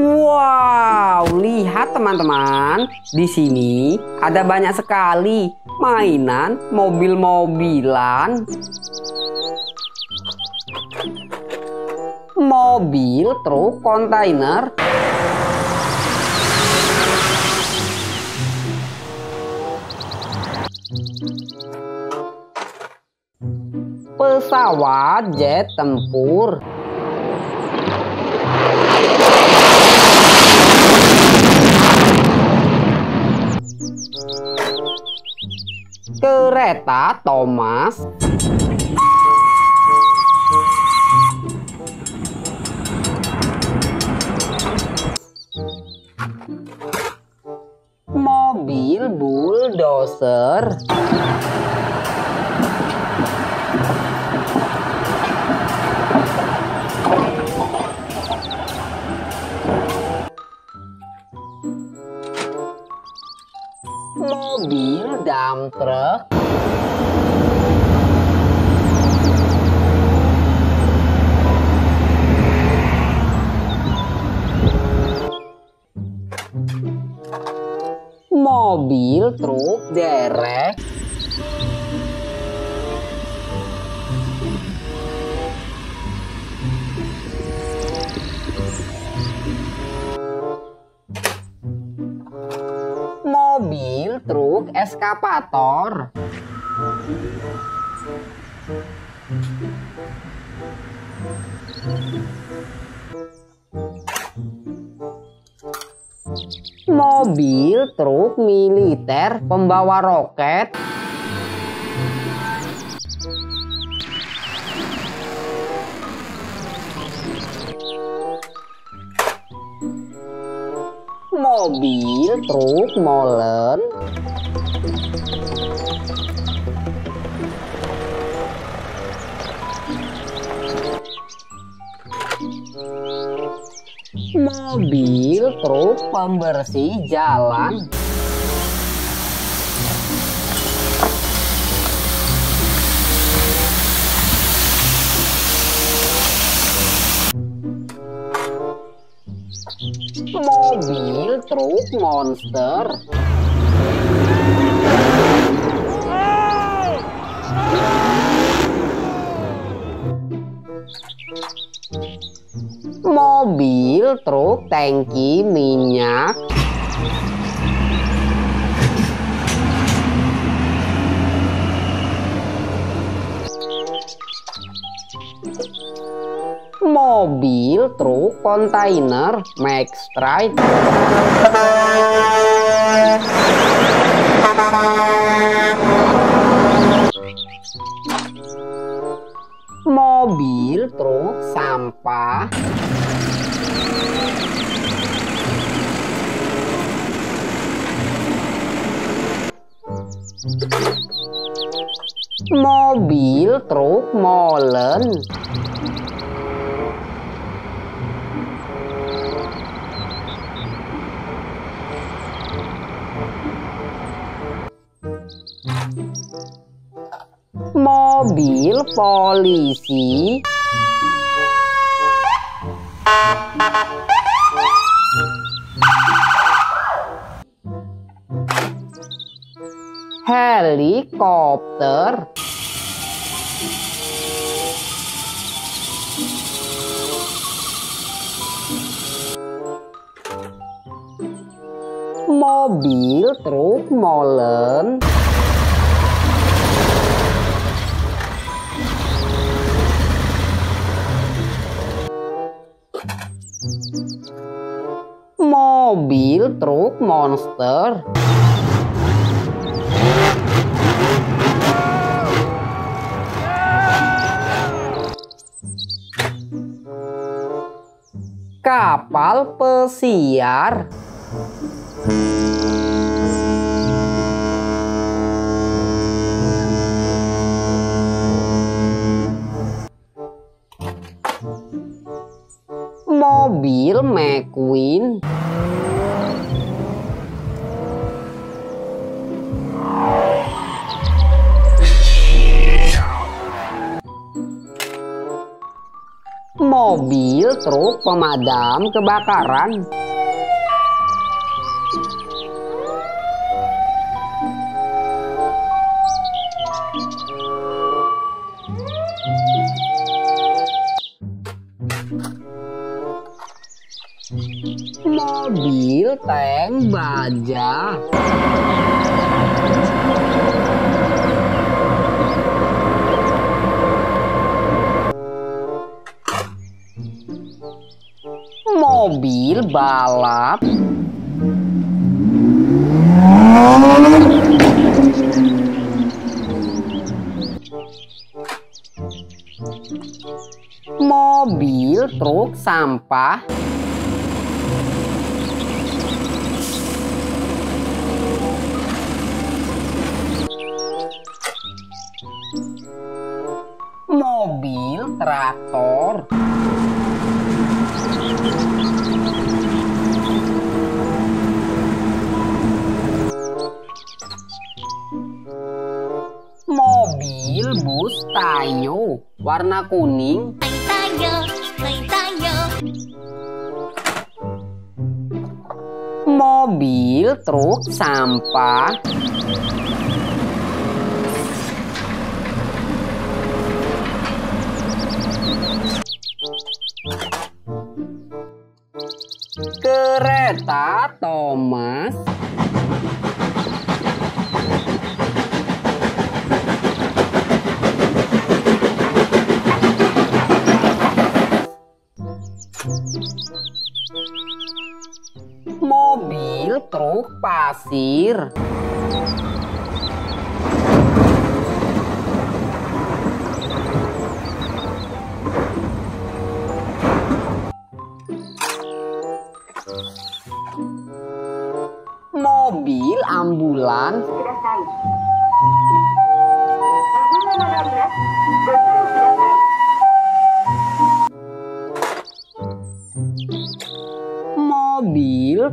Wow, lihat teman-teman. Di sini ada banyak sekali mainan mobil-mobilan. Mobil truk kontainer. Pesawat jet tempur. Kereta Thomas. Mobil bulldozer. Mobil dump Mobil truk derek. Mobil truk eskavator Mobil truk militer pembawa roket. Mobil truk molen Mobil truk pembersih jalan. Mobil truk monster Mobil truk tangki minyak. Mobil truk kontainer Max Stride. Mobil truk sampah Mobil truk molen. Mobil polisi Helikopter. Mobil truk molen. Mobil truk monster Kapal pesiar. Mobil McQueen Mobil truk pemadam kebakaran. Mobil tank baja. Mobil balap. Mobil truk sampah. Mobil traktor. Mobil bus Tayo warna kuning. Tayo, tayo, Mobil truk sampah. Kereta Thomas. Mobil truk pasir.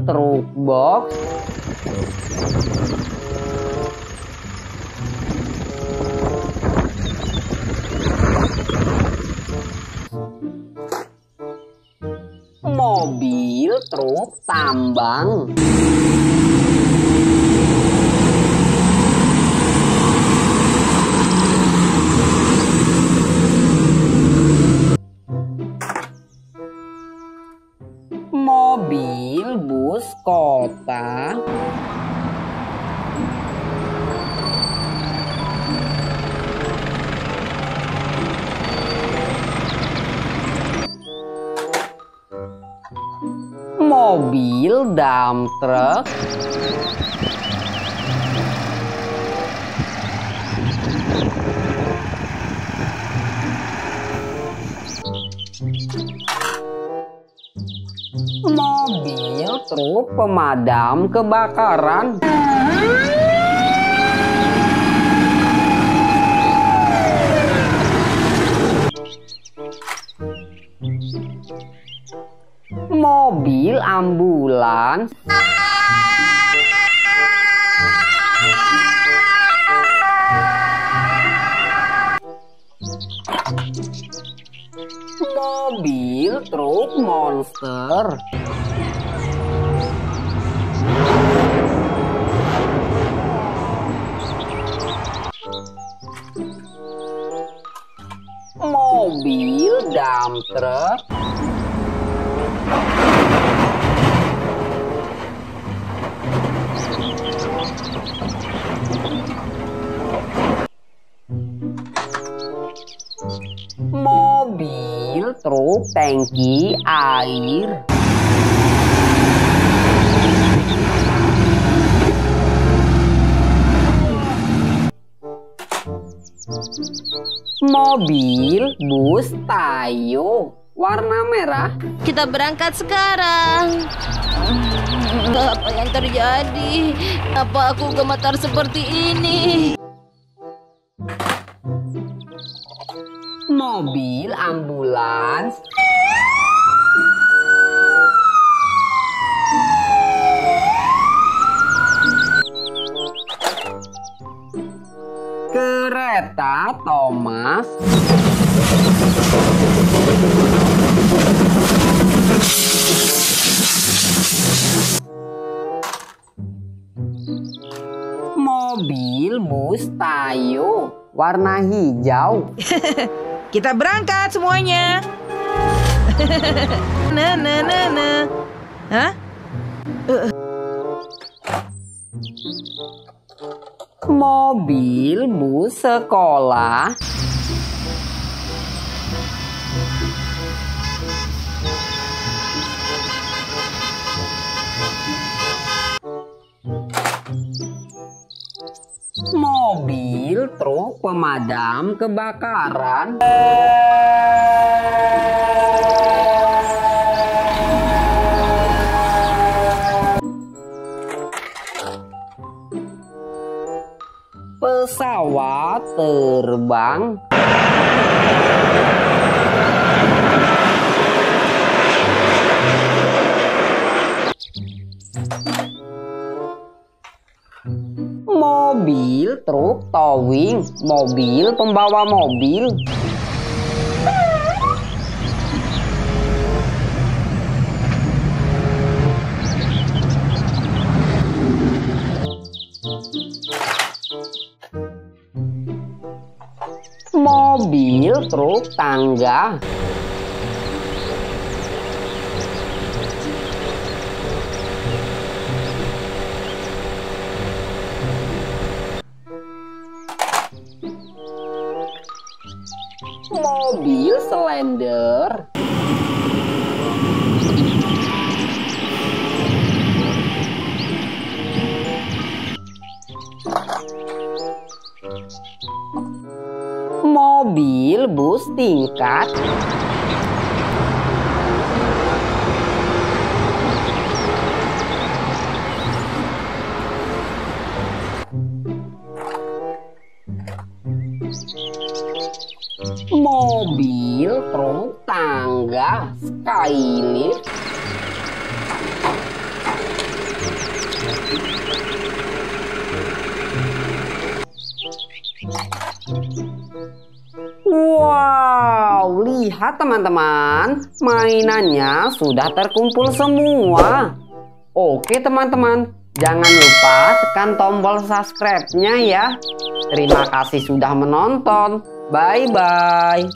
Truk box. Mobil truk tambang. Kota. Mobil dump truck. Truk pemadam kebakaran. Mobil ambulans. Mobil truk monster. Mobil dump truck. Mobil truk tangki air. Mobil bus Tayo warna merah. Kita berangkat sekarang. Apa yang terjadi? Apa aku gemetar seperti ini? Mobil ambulans. kereta, Thomas. Mobil bus Tayo, warna hijau. Kita berangkat semuanya. na na na na. Hah? Mobil bus sekolah. Mobil truk pemadam kebakaran. Terbang. Mobil truk towing, mobil pembawa mobil. Truk tangga. Mobil selender. Mobil bus tingkat. Mobil truk tangga Skylift. Lihat teman-teman, mainannya sudah terkumpul semua. Oke teman-teman, jangan lupa tekan tombol subscribe-nya ya. Terima kasih sudah menonton. Bye-bye.